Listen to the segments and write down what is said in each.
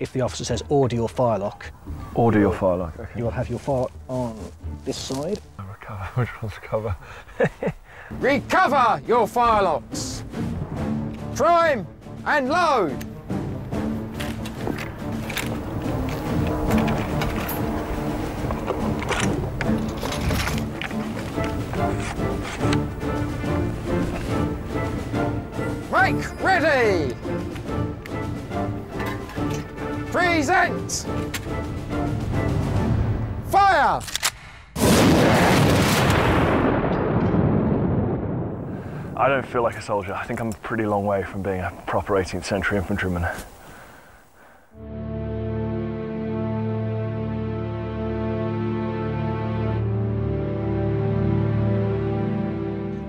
if the officer says order your firelock, Order your firelock. Okay. you will have your fire on this side. Recover. Which one's recover? Recover your firelocks. Prime and load. Make ready. Present. Fire. I don't feel like a soldier. I think I'm a pretty long way from being a proper 18th century infantryman.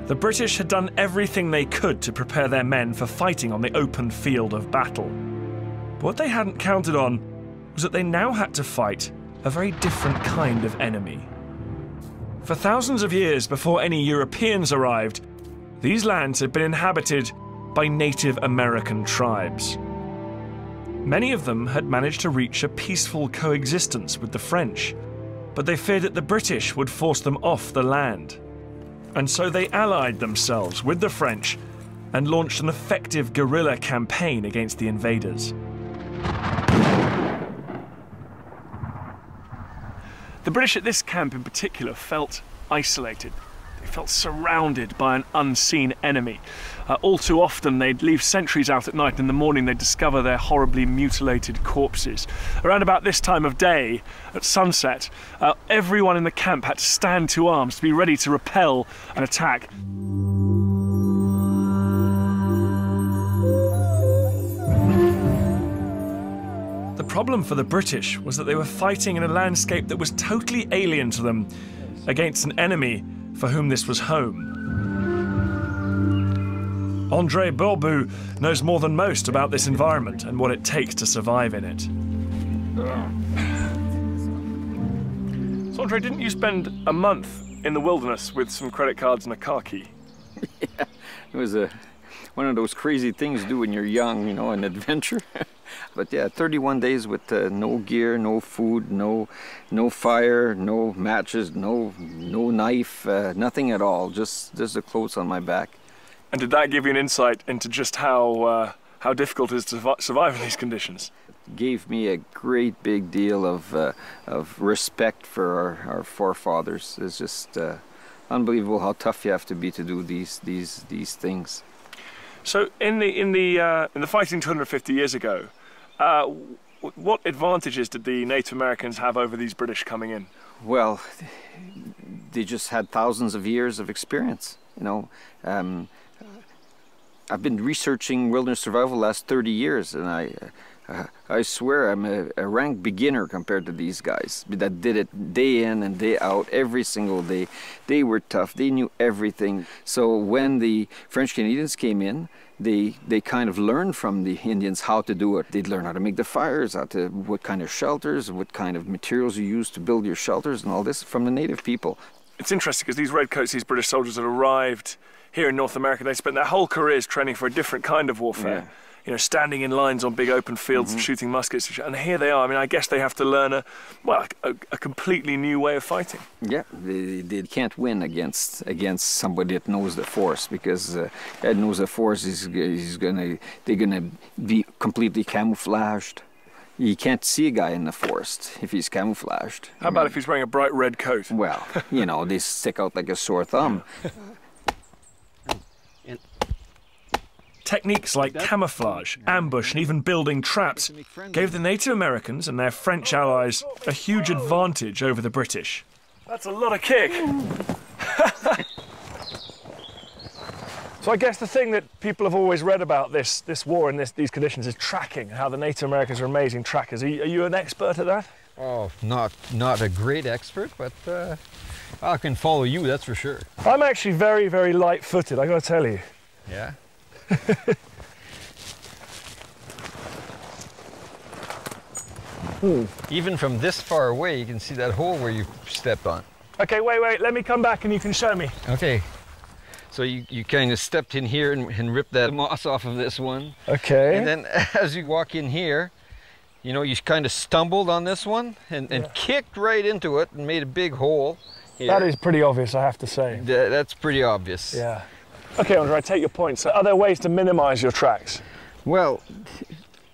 The British had done everything they could to prepare their men for fighting on the open field of battle. But what they hadn't counted on was that they now had to fight a very different kind of enemy. For thousands of years before any Europeans arrived, these lands had been inhabited by Native American tribes. Many of them had managed to reach a peaceful coexistence with the French, but they feared that the British would force them off the land. And so they allied themselves with the French and launched an effective guerrilla campaign against the invaders. The British at this camp in particular felt isolated. They felt surrounded by an unseen enemy. Uh, all too often, they'd leave sentries out at night. And in the morning, they'd discover their horribly mutilated corpses. Around about this time of day, at sunset, uh, everyone in the camp had to stand to arms to be ready to repel an attack. The problem for the British was that they were fighting in a landscape that was totally alien to them against an enemy for whom this was home. Andre Bourbeau knows more than most about this environment and what it takes to survive in it. So, Andre, didn't you spend a month in the wilderness with some credit cards and a car key? It was a one of those crazy things to do when you're young, you know, an adventure. but yeah, 31 days with uh, no gear, no food, no no fire, no matches, no no knife, uh, nothing at all. Just just the clothes on my back. And did that give you an insight into just how uh, how difficult it is to survive in these conditions? Gave me a great big deal of uh, of respect for our, our forefathers. It's just uh, unbelievable how tough you have to be to do these these these things. So, in the in the uh, in the fighting 250 years ago, uh, what advantages did the Native Americans have over these British coming in? Well, they just had thousands of years of experience. You know, um, I've been researching wilderness survival the last 30 years, and I, uh, I swear I'm a, a rank beginner compared to these guys that did it day in and day out, every single day. They were tough. They knew everything. So when the French Canadians came in, they they kind of learned from the Indians how to do it. They'd learn how to make the fires, how to what kind of shelters, what kind of materials you use to build your shelters, and all this from the native people. It's interesting because these redcoats, these British soldiers that arrived here in North America, they spent their whole careers training for a different kind of warfare. Yeah. You know, standing in lines on big open fields and shooting muskets, and here they are. I mean, I guess they have to learn a well, a, a completely new way of fighting. Yeah, they, they can't win against against somebody that knows the force because uh, that knows the force is he's gonna they're gonna be completely camouflaged. You can't see a guy in the forest if he's camouflaged. How about if he's wearing a bright red coat? Well, you know, they stick out like a sore thumb. Techniques like camouflage, ambush, and even building traps gave the Native Americans and their French allies a huge advantage over the British. That's a lot of kick. so I guess the thing that people have always read about this this war and this, these conditions is tracking. How the Native Americans are amazing trackers. Are you, are you an expert at that? Oh, not not a great expert, but uh, I can follow you. That's for sure. I'm actually very very light-footed. I got to tell you. Yeah. Even from this far away, you can see that hole where you stepped on. Okay, wait, wait. Let me come back and you can show me. Okay. So you, you kind of stepped in here and, and ripped that moss off of this one. Okay. And then as you walk in here, You know, you kind of stumbled on this one and, and kicked right into it and made a big hole. here. That is pretty obvious, I have to say. Th- that's pretty obvious. Yeah. Okay, Andre, I take your point. So, are there ways to minimize your tracks? Well,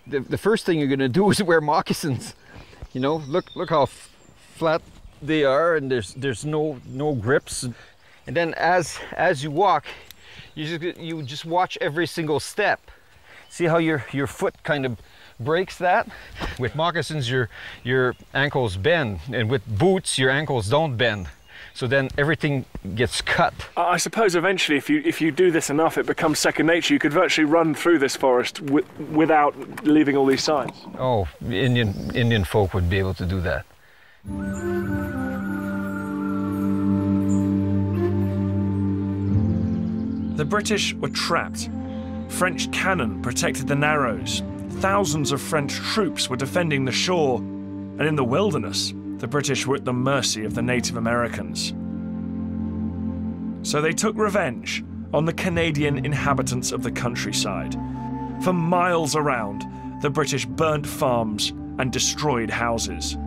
the, the first thing you're going to do is wear moccasins. You know, look look how flat they are, and there's there's no no grips. And then as as you walk, you just you just watch every single step. See how your your foot kind of breaks that. With moccasins, your your ankles bend, and with boots, your ankles don't bend. So then everything gets cut. I I suppose eventually, if you if you do this enough, it becomes second nature. You could virtually run through this forest wi- without leaving all these signs. Oh, Indian Indian folk would be able to do that. The British were trapped. French cannon protected the Narrows. Thousands of French troops were defending the shore. And in the wilderness, the British were at the mercy of the Native Americans. So they took revenge on the Canadian inhabitants of the countryside. For miles around, the British burnt farms and destroyed houses.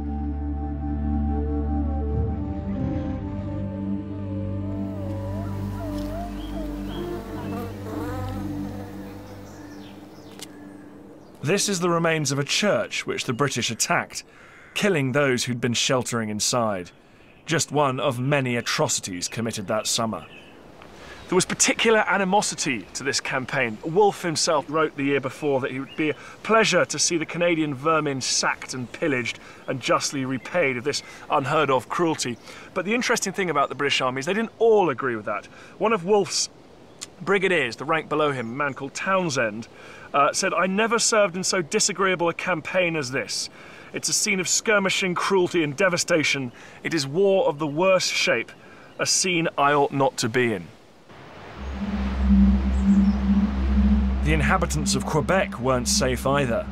This is the remains of a church which the British attacked, killing those who'd been sheltering inside. Just one of many atrocities committed that summer. There was particular animosity to this campaign. Wolfe himself wrote the year before that it would be a pleasure to see the Canadian vermin sacked and pillaged and justly repaid of this unheard of cruelty. But the interesting thing about the British Army is they didn't all agree with that. One of Wolfe's brigadiers, the rank below him, a man called Townshend, uh, said, I never served in so disagreeable a campaign as this. It's a scene of skirmishing, cruelty, and devastation. It is war of the worst shape, a scene I ought not to be in. The inhabitants of Quebec weren't safe either.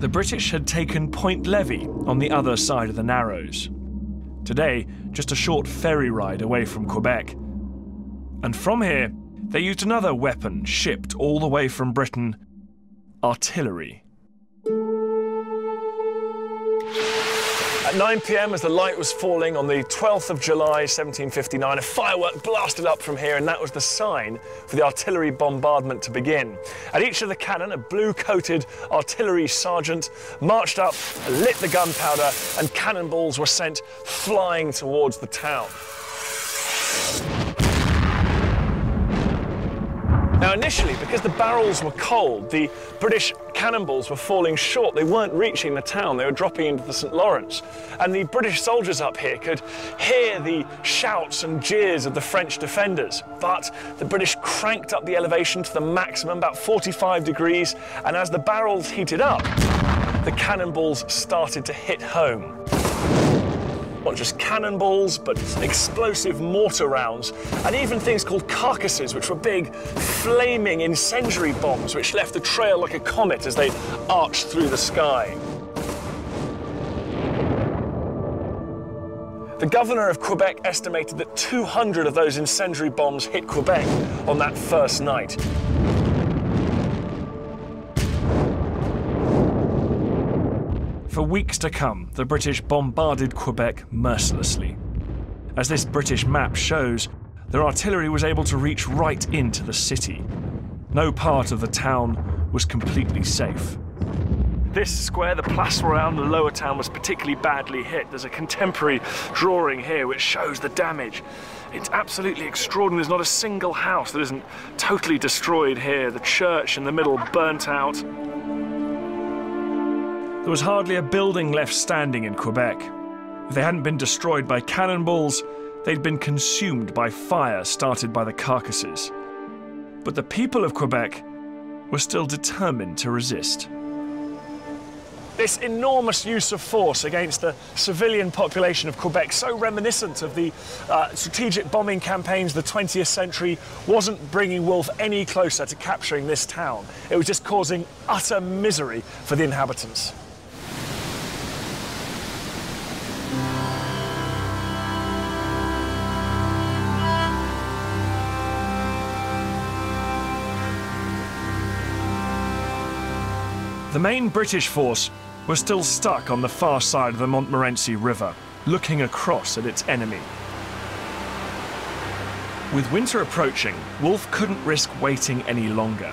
The British had taken Point Levy on the other side of the Narrows. Today, just a short ferry ride away from Quebec. And from here, they used another weapon shipped all the way from Britain artillery. At 9 pm, as the light was falling on the 12th of July 1759, a firework blasted up from here, and that was the sign for the artillery bombardment to begin. At each of the cannon, a blue coated artillery sergeant marched up, lit the gunpowder, and cannonballs were sent flying towards the town. Now, initially, because the barrels were cold, the British cannonballs were falling short. They weren't reaching the town, they were dropping into the St. Lawrence. And the British soldiers up here could hear the shouts and jeers of the French defenders. But the British cranked up the elevation to the maximum, about 45 degrees, and as the barrels heated up, the cannonballs started to hit home not just cannonballs, but explosive mortar rounds, and even things called carcasses, which were big, flaming incendiary bombs which left a trail like a comet as they arched through the sky. The governor of Quebec estimated that 200 of those incendiary bombs hit Quebec on that first night. For weeks to come, the British bombarded Quebec mercilessly. As this British map shows, their artillery was able to reach right into the city. No part of the town was completely safe. This square, the Place Royale, the lower town, was particularly badly hit. There's a contemporary drawing here which shows the damage. It's absolutely extraordinary. There's not a single house that isn't totally destroyed here. The church in the middle burnt out. There was hardly a building left standing in Quebec. If they hadn't been destroyed by cannonballs, they'd been consumed by fire started by the carcasses. But the people of Quebec were still determined to resist. This enormous use of force against the civilian population of Quebec, so reminiscent of the uh, strategic bombing campaigns of the 20th century, wasn't bringing Wolfe any closer to capturing this town. It was just causing utter misery for the inhabitants. The main British force was still stuck on the far side of the Montmorency River, looking across at its enemy. With winter approaching, Wolfe couldn't risk waiting any longer.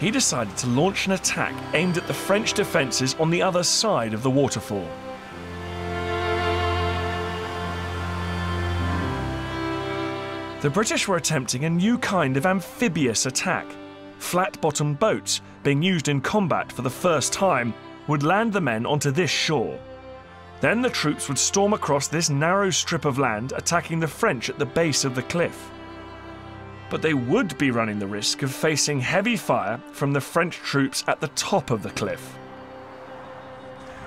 He decided to launch an attack aimed at the French defences on the other side of the waterfall. The British were attempting a new kind of amphibious attack. Flat bottomed boats, being used in combat for the first time, would land the men onto this shore. Then the troops would storm across this narrow strip of land, attacking the French at the base of the cliff. But they would be running the risk of facing heavy fire from the French troops at the top of the cliff.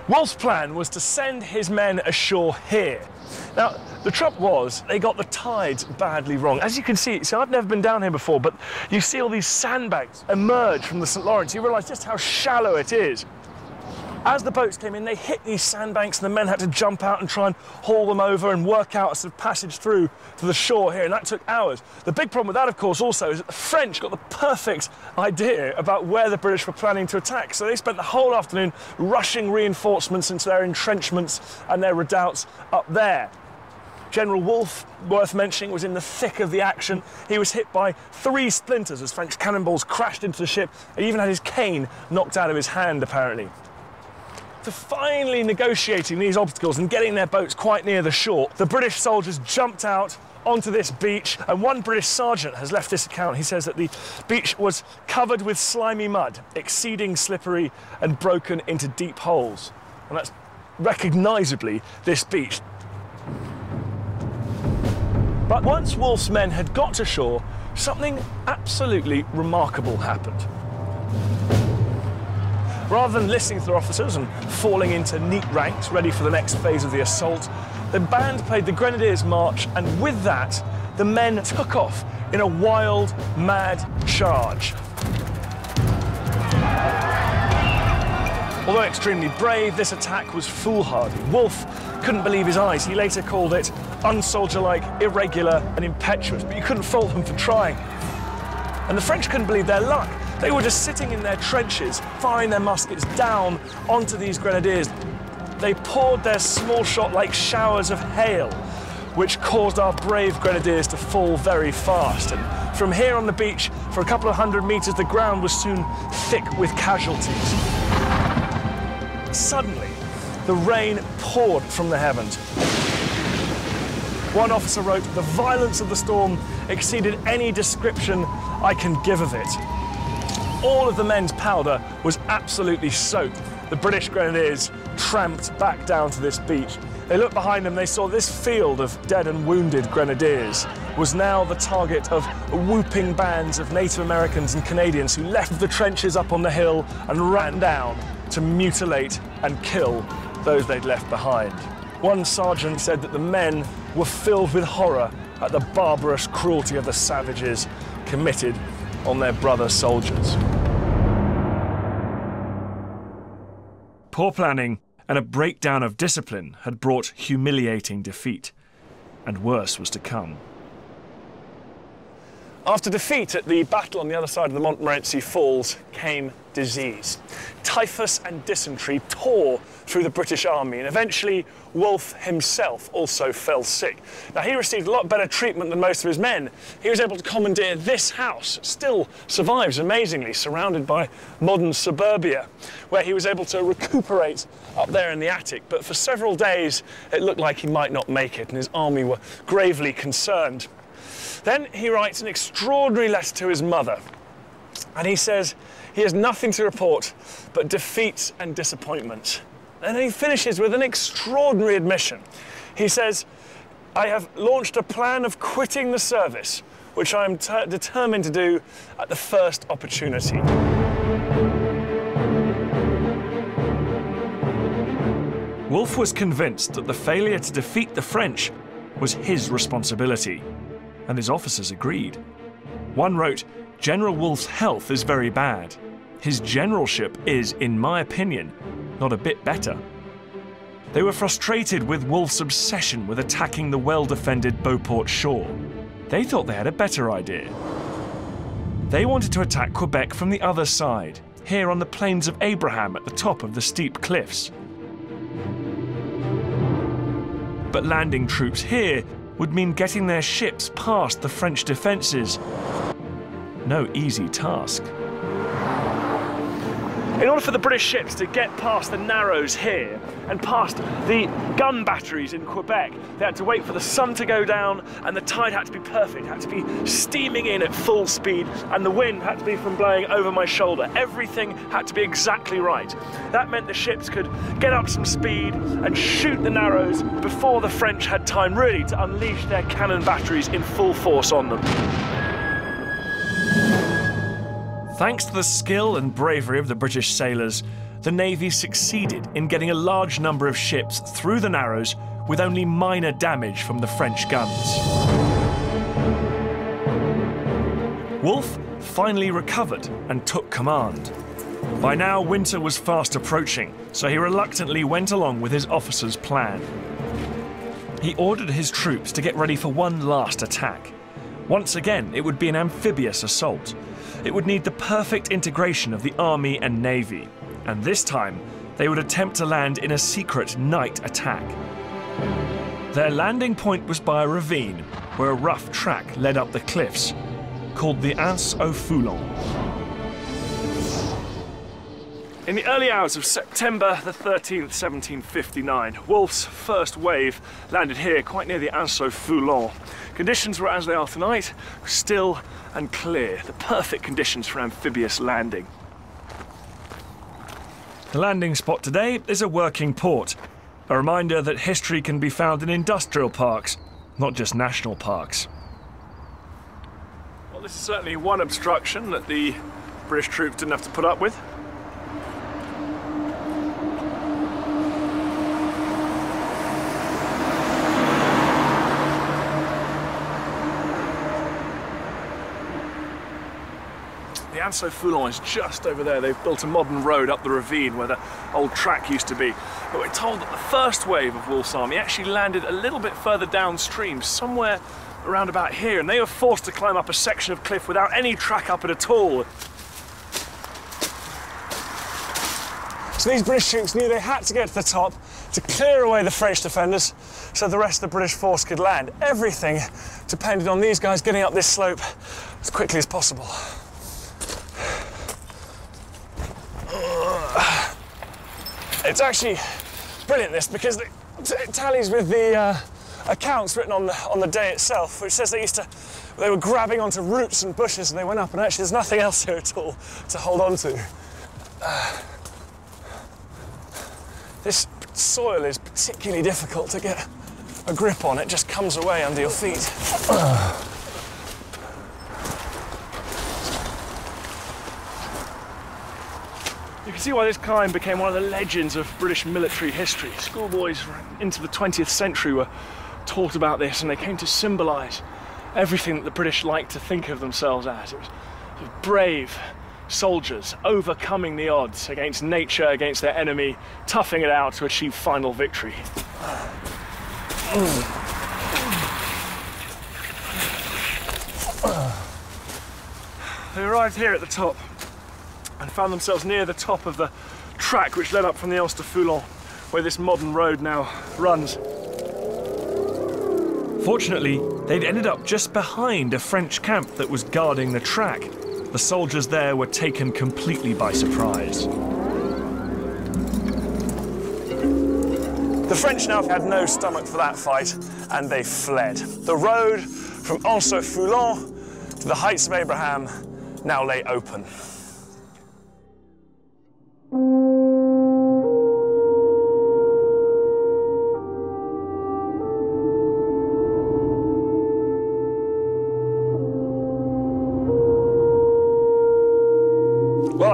Wolfe's plan was to send his men ashore here. Now, the trouble was, they got the tides badly wrong. As you can see, see, I've never been down here before, but you see all these sandbanks emerge from the St. Lawrence. You realise just how shallow it is. As the boats came in, they hit these sandbanks, and the men had to jump out and try and haul them over and work out a sort of passage through to the shore here, and that took hours. The big problem with that, of course, also is that the French got the perfect idea about where the British were planning to attack. So they spent the whole afternoon rushing reinforcements into their entrenchments and their redoubts up there. General Wolfe, worth mentioning, was in the thick of the action. He was hit by three splinters as French cannonballs crashed into the ship. He even had his cane knocked out of his hand, apparently after finally negotiating these obstacles and getting their boats quite near the shore, the British soldiers jumped out onto this beach, and one British sergeant has left this account. He says that the beach was covered with slimy mud, exceeding slippery and broken into deep holes. And that's recognisably this beach. But once Wolfe's men had got to shore, something absolutely remarkable happened. Rather than listening to their officers and falling into neat ranks ready for the next phase of the assault, the band played the Grenadiers March, and with that, the men took off in a wild, mad charge. Although extremely brave, this attack was foolhardy. Wolfe couldn't believe his eyes. He later called it unsoldier-like, irregular and impetuous, but you couldn't fault them for trying. And the French couldn't believe their luck. They were just sitting in their trenches, firing their muskets down onto these grenadiers. They poured their small shot like showers of hail, which caused our brave grenadiers to fall very fast. And from here on the beach, for a couple of hundred meters, the ground was soon thick with casualties. Suddenly, the rain poured from the heavens. One officer wrote, the violence of the storm exceeded any description I can give of it all of the men's powder was absolutely soaked. The British grenadiers tramped back down to this beach. They looked behind them, they saw this field of dead and wounded grenadiers was now the target of whooping bands of Native Americans and Canadians who left the trenches up on the hill and ran down to mutilate and kill those they'd left behind. One sergeant said that the men were filled with horror at the barbarous cruelty of the savages committed on their brother soldiers. Poor planning and a breakdown of discipline had brought humiliating defeat, and worse was to come. After defeat at the battle on the other side of the Montmorency Falls came disease. Typhus and dysentery tore through the British army, and eventually Wolfe himself also fell sick. Now, he received a lot better treatment than most of his men. He was able to commandeer this house, still survives amazingly, surrounded by modern suburbia, where he was able to recuperate up there in the attic. But for several days, it looked like he might not make it, and his army were gravely concerned. Then he writes an extraordinary letter to his mother. And he says he has nothing to report but defeat and disappointment. And he finishes with an extraordinary admission. He says, I have launched a plan of quitting the service, which I am determined to do at the first opportunity. Wolfe was convinced that the failure to defeat the French was his responsibility and his officers agreed. One wrote, General Wolfe's health is very bad. His generalship is, in my opinion, not a bit better. They were frustrated with Wolfe's obsession with attacking the well-defended Beauport shore. They thought they had a better idea. They wanted to attack Quebec from the other side. here on the Plains of Abraham at the top of the steep cliffs. But landing troops here would mean getting their ships past the French defences. No easy task. In order for the British ships to get past the Narrows here and past the gun batteries in Quebec, they had to wait for the sun to go down and the tide had to be perfect, had to be steaming in at full speed, and the wind had to be from blowing over my shoulder. Everything had to be exactly right. That meant the ships could get up some speed and shoot the Narrows before the French had time really to unleash their cannon batteries in full force on them. Thanks to the skill and bravery of the British sailors, the Navy succeeded in getting a large number of ships through the Narrows with only minor damage from the French guns. Wolfe finally recovered and took command. By now, winter was fast approaching, so he reluctantly went along with his officers' plan. He ordered his troops to get ready for one last attack. Once again, it would be an amphibious assault, it would need the perfect integration of the army and navy, and this time they would attempt to land in a secret night attack. Their landing point was by a ravine where a rough track led up the cliffs, called the Anse au Foulon. In the early hours of September the 13th, 1759, Wolfe's first wave landed here quite near the Anse Foulon. Conditions were as they are tonight, still and clear, the perfect conditions for amphibious landing. The landing spot today is a working port, a reminder that history can be found in industrial parks, not just national parks. Well, this is certainly one obstruction that the British troops didn't have to put up with. Anse Foulon is just over there. They've built a modern road up the ravine where the old track used to be. But we're told that the first wave of Wolfe's army actually landed a little bit further downstream, somewhere around about here, and they were forced to climb up a section of cliff without any track up it at all. So these British troops knew they had to get to the top to clear away the French defenders so the rest of the British force could land. Everything depended on these guys getting up this slope as quickly as possible. It's actually brilliant this because it tallies with the uh, accounts written on the on the day itself, which says they used to they were grabbing onto roots and bushes and they went up, and actually there's nothing else here at all to hold on to. Uh, this soil is particularly difficult to get a grip on. It just comes away under your feet. You can see why this climb became one of the legends of British military history. Schoolboys into the 20th century were taught about this and they came to symbolise everything that the British liked to think of themselves as. It was brave soldiers overcoming the odds against nature, against their enemy, toughing it out to achieve final victory. They arrived here at the top and found themselves near the top of the track which led up from the de Foulon, where this modern road now runs. Fortunately, they'd ended up just behind a French camp that was guarding the track. The soldiers there were taken completely by surprise. The French now had no stomach for that fight, and they fled. The road from Anse au Foulon to the Heights of Abraham now lay open.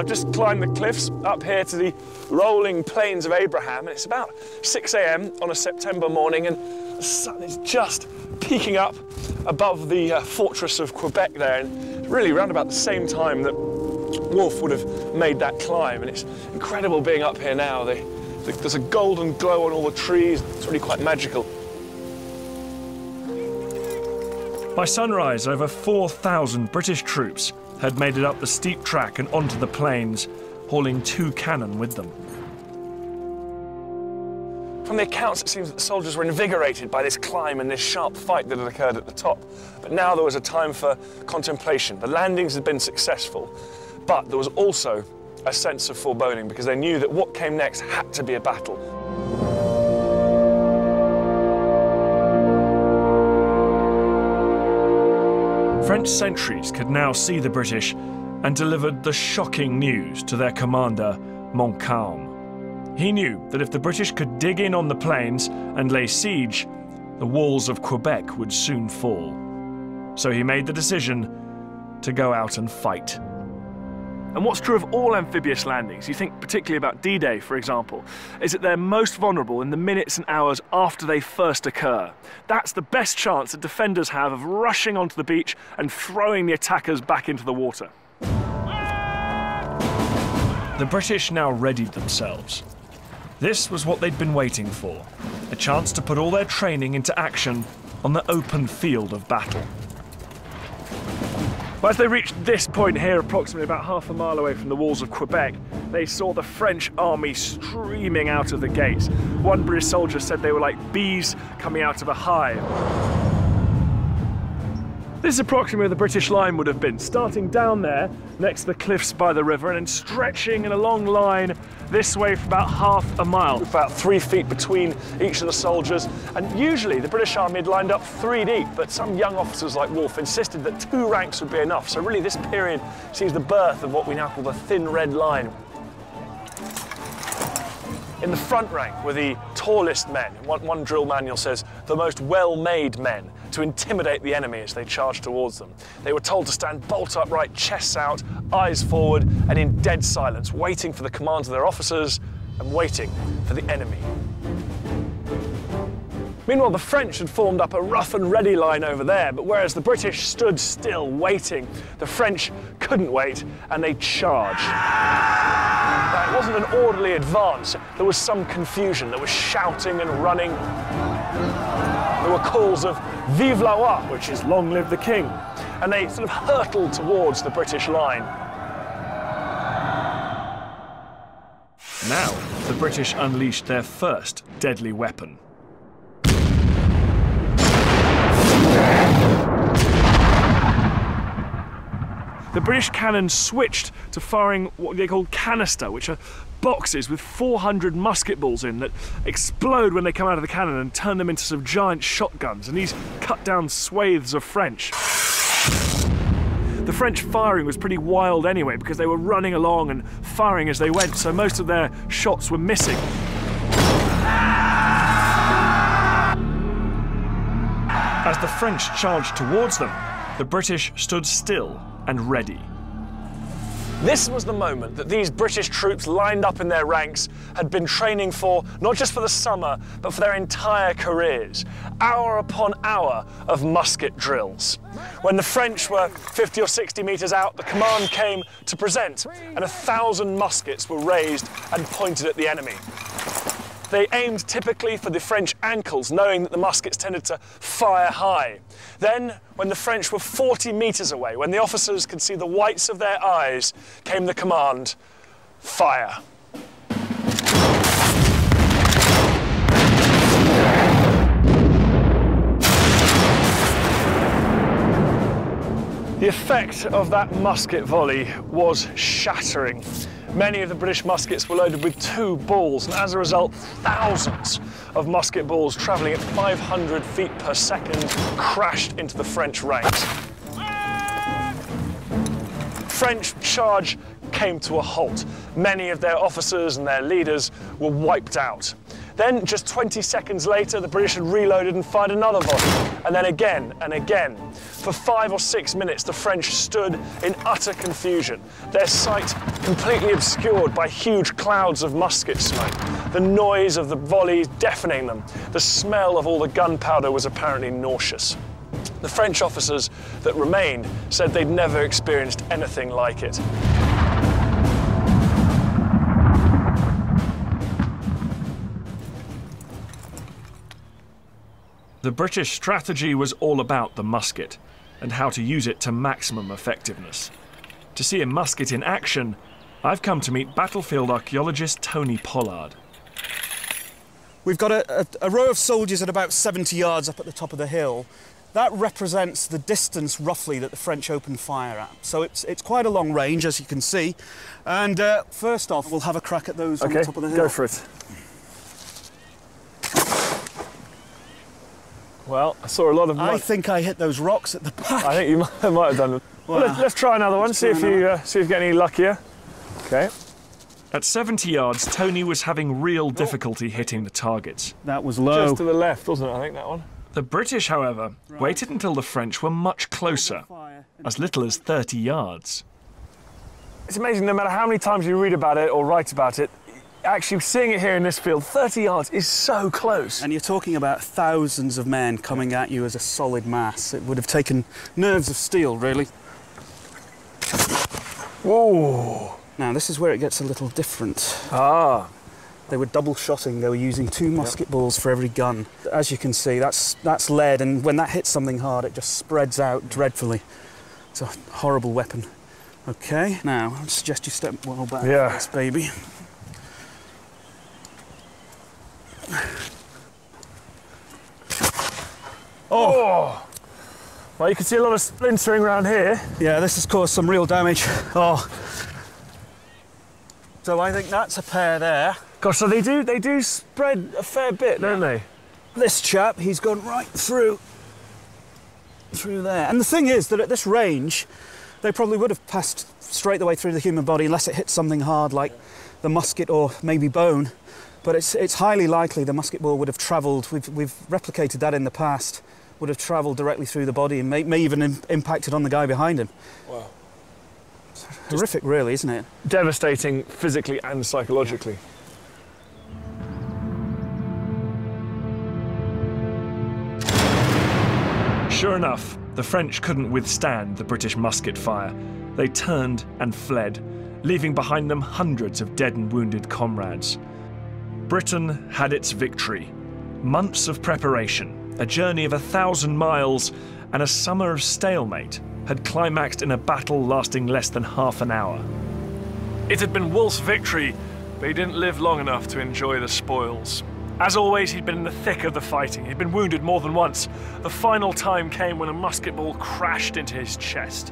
I've just climbed the cliffs up here to the rolling plains of Abraham, and it's about 6 a.m. on a September morning, and the sun is just peeking up above the uh, fortress of Quebec there, and really around about the same time that Wolfe would have made that climb, and it's incredible being up here now. They, they, there's a golden glow on all the trees. It's really quite magical. By sunrise, over 4,000 British troops had made it up the steep track and onto the plains, hauling two cannon with them. From the accounts, it seems that the soldiers were invigorated by this climb and this sharp fight that had occurred at the top. But now there was a time for contemplation. The landings had been successful, but there was also a sense of foreboding because they knew that what came next had to be a battle. French sentries could now see the British and delivered the shocking news to their commander, Montcalm. He knew that if the British could dig in on the plains and lay siege, the walls of Quebec would soon fall. So he made the decision to go out and fight. And what's true of all amphibious landings, you think particularly about D Day, for example, is that they're most vulnerable in the minutes and hours after they first occur. That's the best chance that defenders have of rushing onto the beach and throwing the attackers back into the water. The British now readied themselves. This was what they'd been waiting for a chance to put all their training into action on the open field of battle. As they reached this point here, approximately about half a mile away from the walls of Quebec, they saw the French army streaming out of the gates. One British soldier said they were like bees coming out of a hive. This is approximately where the British line would have been, starting down there next to the cliffs by the river and then stretching in a long line this way for about half a mile. About three feet between each of the soldiers. And usually the British Army had lined up three deep, but some young officers like Wolfe insisted that two ranks would be enough. So really this period sees the birth of what we now call the thin red line. In the front rank were the tallest men. One, one drill manual says the most well-made men to intimidate the enemy as they charged towards them. They were told to stand bolt upright, chests out, eyes forward, and in dead silence, waiting for the commands of their officers and waiting for the enemy. Meanwhile, the French had formed up a rough and ready line over there, but whereas the British stood still waiting, the French couldn't wait and they charged. Now, it wasn't an orderly advance. There was some confusion. There was shouting and running. There were calls of Vive la roi, which is long live the king. And they sort of hurtled towards the British line. Now, the British unleashed their first deadly weapon. The British cannon switched to firing what they call canister, which are boxes with 400 musket balls in that explode when they come out of the cannon and turn them into some giant shotguns. And these cut down swathes of French. The French firing was pretty wild anyway because they were running along and firing as they went, so most of their shots were missing. As the French charged towards them, the British stood still and ready. This was the moment that these British troops lined up in their ranks had been training for, not just for the summer, but for their entire careers. Hour upon hour of musket drills. When the French were 50 or 60 metres out, the command came to present, and a thousand muskets were raised and pointed at the enemy. They aimed typically for the French ankles, knowing that the muskets tended to fire high. Then, when the French were 40 metres away, when the officers could see the whites of their eyes, came the command fire. The effect of that musket volley was shattering. Many of the British muskets were loaded with two balls, and as a result, thousands of musket balls travelling at 500 feet per second crashed into the French ranks. French charge came to a halt. Many of their officers and their leaders were wiped out. Then, just 20 seconds later, the British had reloaded and fired another volley, and then again and again. For five or six minutes, the French stood in utter confusion, their sight completely obscured by huge clouds of musket smoke. The noise of the volleys deafening them. The smell of all the gunpowder was apparently nauseous. The French officers that remained said they'd never experienced anything like it. The British strategy was all about the musket and how to use it to maximum effectiveness. To see a musket in action I've come to meet battlefield archaeologist Tony Pollard. We've got a, a, a, row of soldiers at about 70 yards up at the top of the hill. That represents the distance roughly that the French opened fire at. So it's, it's quite a long range, as you can see. And uh, first off, we'll have a crack at those okay, on the top of the hill. go for it. Well, I saw a lot of. I think I hit those rocks at the back. I think you might, might have done. Well, well let's, let's, try another one. See if you uh, see if you get any luckier. Okay. At 70 yards, Tony was having real difficulty hitting the targets. That was low. Just to the left, wasn't it? I think that one. The British, however, right. waited until the French were much closer, as little as 30 yards. It's amazing, no matter how many times you read about it or write about it, actually seeing it here in this field, 30 yards is so close. And you're talking about thousands of men coming at you as a solid mass. It would have taken nerves of steel, really. Whoa. Now, this is where it gets a little different. Ah. They were double shotting. They were using two musket yep. balls for every gun. As you can see, that's, that's lead, and when that hits something hard, it just spreads out dreadfully. It's a horrible weapon. Okay, now, I suggest you step well back yeah. this baby. Oh! Well, you can see a lot of splintering around here. Yeah, this has caused some real damage. Oh. So I think that's a pair there. Gosh, so they do they do spread a fair bit, don't they? This chap, he's gone right through through there. And the thing is that at this range, they probably would have passed straight the way through the human body unless it hit something hard like the musket or maybe bone. But it's, it's highly likely the musket ball would have travelled, we've, we've replicated that in the past, would have travelled directly through the body and may, may even Im impacted on the guy behind him. Wow. It's horrific, really, isn't it? Devastating physically and psychologically. Sure enough, the French couldn't withstand the British musket fire. They turned and fled, leaving behind them hundreds of dead and wounded comrades. Britain had its victory. Months of preparation, a journey of a thousand miles, and a summer of stalemate had climaxed in a battle lasting less than half an hour. It had been Wolfe's victory, but he didn't live long enough to enjoy the spoils. As always, he'd been in the thick of the fighting. He'd been wounded more than once. The final time came when a musket ball crashed into his chest.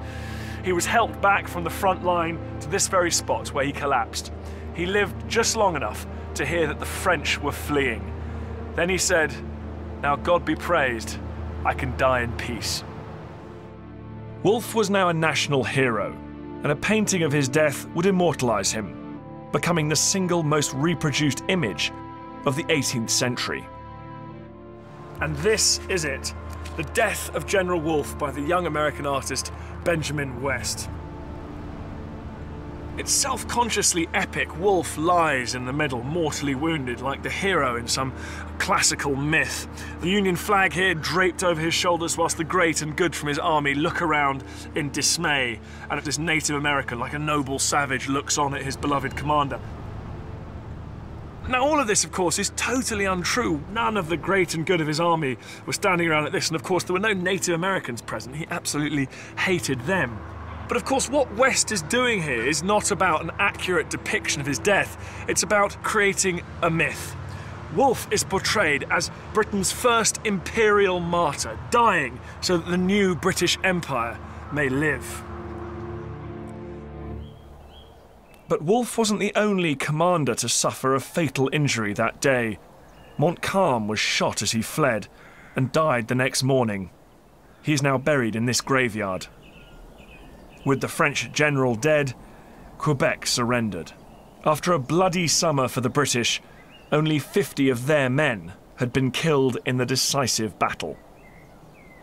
He was helped back from the front line to this very spot where he collapsed. He lived just long enough to hear that the French were fleeing. Then he said, Now God be praised, I can die in peace. Wolfe was now a national hero, and a painting of his death would immortalise him, becoming the single most reproduced image of the 18th century. And this is it the death of General Wolfe by the young American artist Benjamin West. It's self consciously epic. Wolfe lies in the middle, mortally wounded, like the hero in some classical myth. The Union flag here draped over his shoulders, whilst the great and good from his army look around in dismay, and at this Native American, like a noble savage, looks on at his beloved commander. Now, all of this, of course, is totally untrue. None of the great and good of his army were standing around at this, and of course, there were no Native Americans present. He absolutely hated them. But of course, what West is doing here is not about an accurate depiction of his death, it's about creating a myth. Wolfe is portrayed as Britain's first imperial martyr, dying so that the new British Empire may live. But Wolfe wasn't the only commander to suffer a fatal injury that day. Montcalm was shot as he fled and died the next morning. He is now buried in this graveyard. With the French general dead, Quebec surrendered. After a bloody summer for the British, only 50 of their men had been killed in the decisive battle.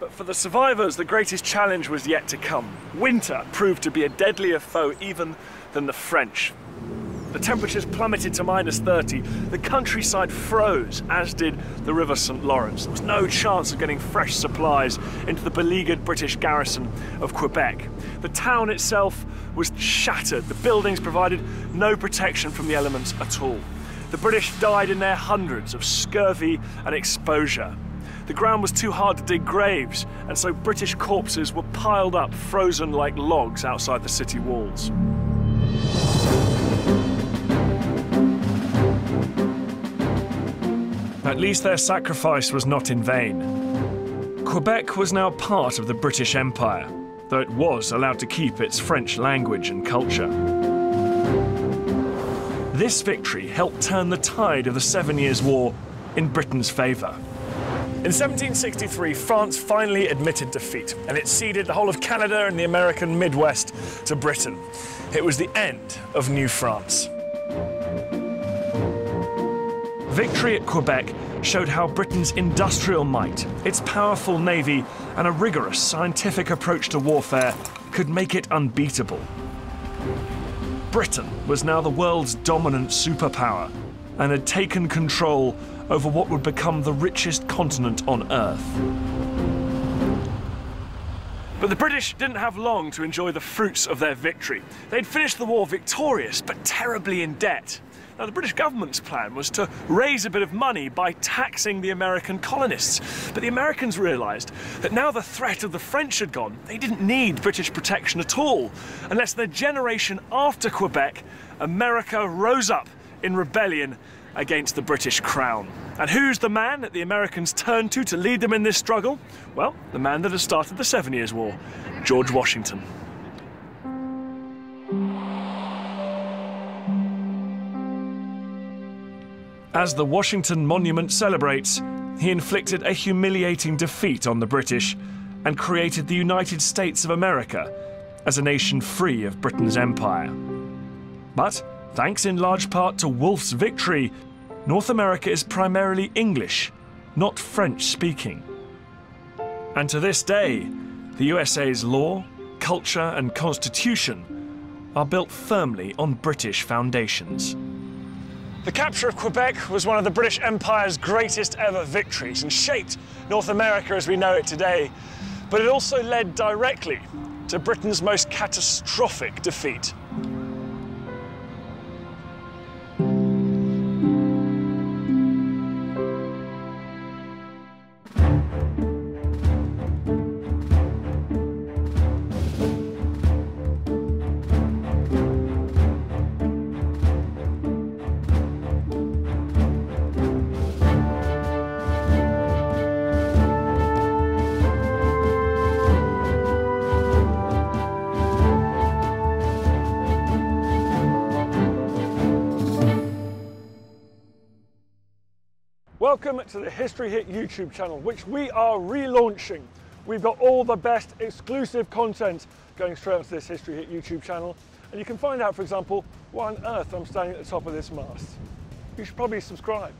But for the survivors, the greatest challenge was yet to come. Winter proved to be a deadlier foe even than the French. The temperatures plummeted to minus 30. The countryside froze, as did the River St. Lawrence. There was no chance of getting fresh supplies into the beleaguered British garrison of Quebec. The town itself was shattered. The buildings provided no protection from the elements at all. The British died in their hundreds of scurvy and exposure. The ground was too hard to dig graves, and so British corpses were piled up, frozen like logs outside the city walls. At least their sacrifice was not in vain. Quebec was now part of the British Empire, though it was allowed to keep its French language and culture. This victory helped turn the tide of the Seven Years' War in Britain's favour. In 1763, France finally admitted defeat and it ceded the whole of Canada and the American Midwest to Britain. It was the end of New France. Victory at Quebec showed how Britain's industrial might, its powerful navy, and a rigorous scientific approach to warfare could make it unbeatable. Britain was now the world's dominant superpower and had taken control over what would become the richest continent on Earth. But the British didn't have long to enjoy the fruits of their victory. They'd finished the war victorious, but terribly in debt. Now, the British government's plan was to raise a bit of money by taxing the American colonists. But the Americans realised that now the threat of the French had gone, they didn't need British protection at all. Unless the generation after Quebec, America rose up in rebellion against the British Crown. And who's the man that the Americans turned to to lead them in this struggle? Well, the man that had started the Seven Years' War, George Washington. As the Washington Monument celebrates, he inflicted a humiliating defeat on the British and created the United States of America as a nation free of Britain's empire. But, thanks in large part to Wolfe's victory, North America is primarily English, not French speaking. And to this day, the USA's law, culture, and constitution are built firmly on British foundations. The capture of Quebec was one of the British Empire's greatest ever victories and shaped North America as we know it today. But it also led directly to Britain's most catastrophic defeat. Welcome to the History Hit YouTube channel, which we are relaunching. We've got all the best exclusive content going straight onto this History Hit YouTube channel. And you can find out, for example, why on earth I'm standing at the top of this mast. You should probably subscribe.